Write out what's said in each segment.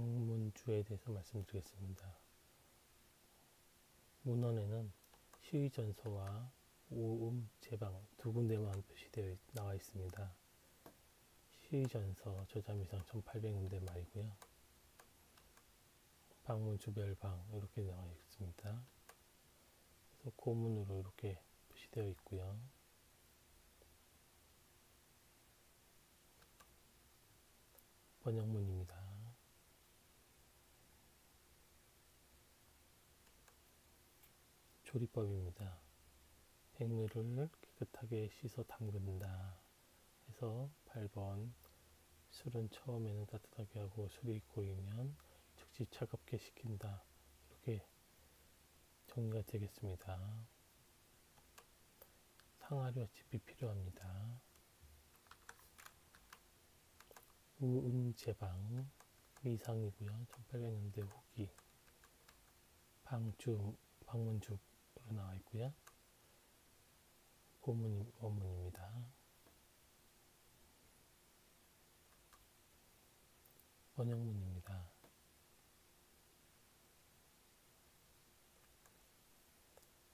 방문주에 대해서 말씀드리겠습니다. 문헌에는 시의전서와 오음 제방 두 군데만 표시되어 나와 있습니다. 시의전서 저자미상 1800년대 말이고요. 방문주별방 이렇게 나와 있습니다. 그래서 고문으로 이렇게 표시되어 있고요. 번역문입니다. 조리법입니다. 백미를 깨끗하게 씻어 담근다 해서 8번 술은 처음에는 따뜻하게 하고 술이 고이면 즉시 차갑게 식힌다 이렇게 정리가 되겠습니다. 상하려 짚이 필요합니다. 우음제방 미상이고요. 1800년대 후기 방주 방문 주로 나와 있고요. 본문 원문입니다. 번역문입니다.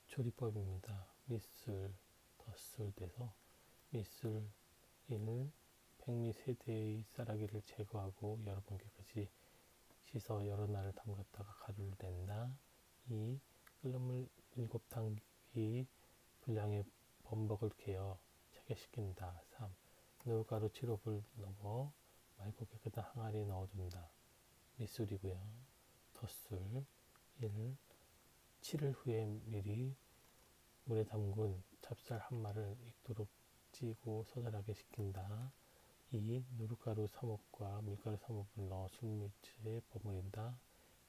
조리법입니다. 밑술, 덧술 돼서 밑술 1 백미 세대의 쌀아기를 제거하고 여러 번 깨끗이 씻어 여러 날을 담갔다가 가루를 낸다. 2. 끓는 물 7당기 분량의 범벅을 개어 체계시킨다. 3. 노가루 7호을 넣어 맑고 깨끗한 항아리에 넣어둔다. 밑술이고요. 덧술 1. 7일 후에 미리 물에 담근 찹쌀 한 마를 익도록 찌고 서늘하게 식힌다. 2. 누룩가루 3홉과 밀가루 3홉을 넣어 술물체에 버무린다.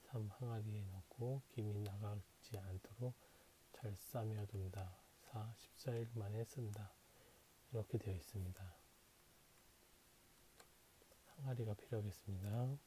3. 항아리에 넣고 김이 나가지 않도록 잘 싸매어 둔다. 4. 14일 만에 쓴다. 이렇게 되어 있습니다. 항아리가 필요하겠습니다.